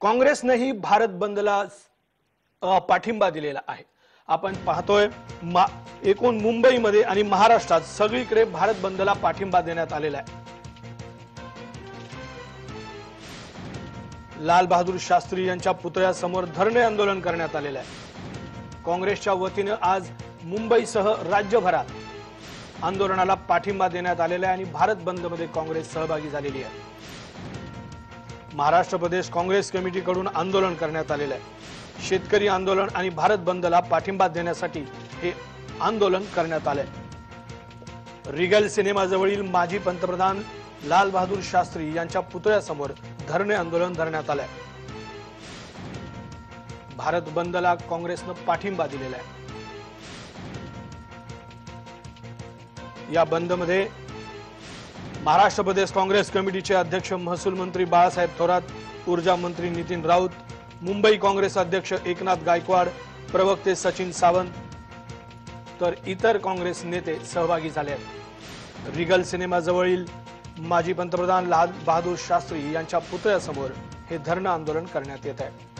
काँग्रेसनंही भारत बंदला पाठिंबा दिलेला आहे. आपण पाहतोय मा- एकूण मुंबईमध्ये आणि महाराष्ट्रात सगळीकडे भारत बंदला पाठिंबा देण्यात आलेला आहे. लाल बहादूर शास्त्री यांच्या पुतळ्यासमोर धरणे आंदोलन करण्यात आलेलं आहे. काँग्रेसच्या वतीनं आज मुंबईसह राज्यभरात आंदोलनाला पाठिंबा देण्यात आलेला आहे आणि भारत बंदमध्ये काँग्रेस सहभागी झालेली आहे. महाराष्ट्र प्रदेश काँग्रेस कमिटीकडून आंदोलन करण्यात आलेलं आहे. शेतकरी आंदोलन आणि भारत बंदला पाठिंबा देण्यासाठी हे आंदोलन करण्यात आलंय. रिगल सिनेमाजवळील माजी पंतप्रधान लाल बहादूर शास्त्री यांच्या पुतळ्यासमोर धरणे आंदोलन धरण्यात आलंय. भारत बंदला काँग्रेसनं पाठिंबा दिलेला आहे. या बंदमध्ये महाराष्ट्र प्रदेश काँग्रेस कमिटीचे अध्यक्ष महसूल मंत्री बाळासाहेब थोरात ऊर्जा मंत्री नितीन राऊत मुंबई काँग्रेस अध्यक्ष एकनाथ गायकवाड प्रवक्ते सचिन सावंत तर इतर काँग्रेस नेते सहभागी झाले आहेत. रिगल सिनेमाजवळील माजी पंतप्रधान लाल बहादूर शास्त्री यांच्या पुतळ्यासमोर हे धरणं आंदोलन करण्यात येत आहे.